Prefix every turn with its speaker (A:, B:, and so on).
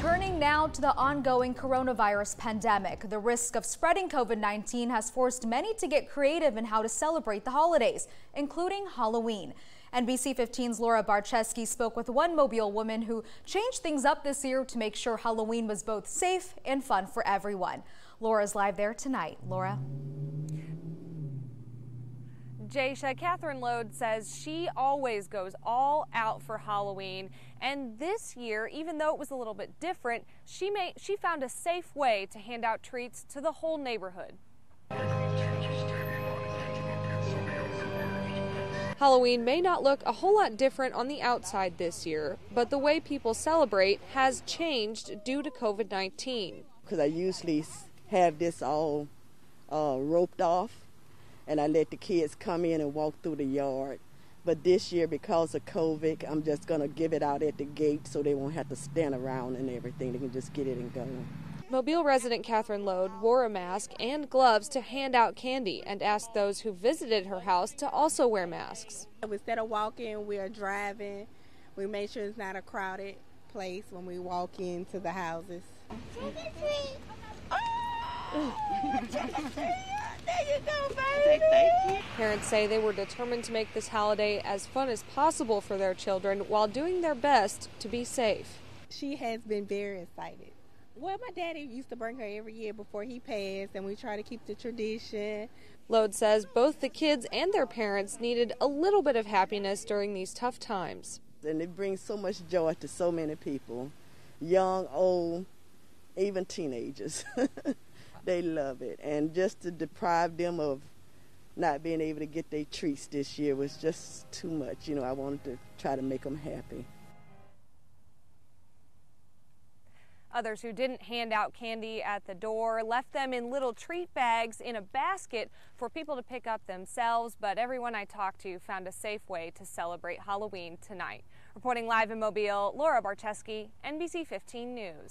A: Turning now to the ongoing coronavirus pandemic. The risk of spreading COVID-19 has forced many to get creative in how to celebrate the holidays, including Halloween. NBC 15's Laura Barcheski spoke with one Mobile woman who changed things up this year to make sure Halloween was both safe and fun for everyone. Laura's live there tonight. Laura.
B: Jasha, Catherine Lode says she always goes all out for Halloween. And this year, even though it was a little bit different, she, made, she found a safe way to hand out treats to the whole neighborhood. Halloween may not look a whole lot different on the outside this year, but the way people celebrate has changed due to COVID 19.
C: Because I usually have this all uh, roped off and I let the kids come in and walk through the yard. But this year, because of COVID, I'm just going to give it out at the gate so they won't have to stand around and everything. They can just get it and go.
B: Mobile resident Catherine Lode wore a mask and gloves to hand out candy and asked those who visited her house to also wear masks.
D: Instead of walking, we are driving. We make sure it's not a crowded place when we walk into the houses.
B: Parents say they were determined to make this holiday as fun as possible for their children while doing their best to be safe.
D: She has been very excited. Well, my daddy used to bring her every year before he passed, and we try to keep the tradition.
B: Lode says both the kids and their parents needed a little bit of happiness during these tough times.
C: And it brings so much joy to so many people young, old, even teenagers. they love it. And just to deprive them of not being able to get their treats this year was just too much. You know, I wanted to try to make them happy.
B: Others who didn't hand out candy at the door left them in little treat bags in a basket for people to pick up themselves, but everyone I talked to found a safe way to celebrate Halloween tonight. Reporting live in Mobile, Laura Barcheski, NBC 15 News.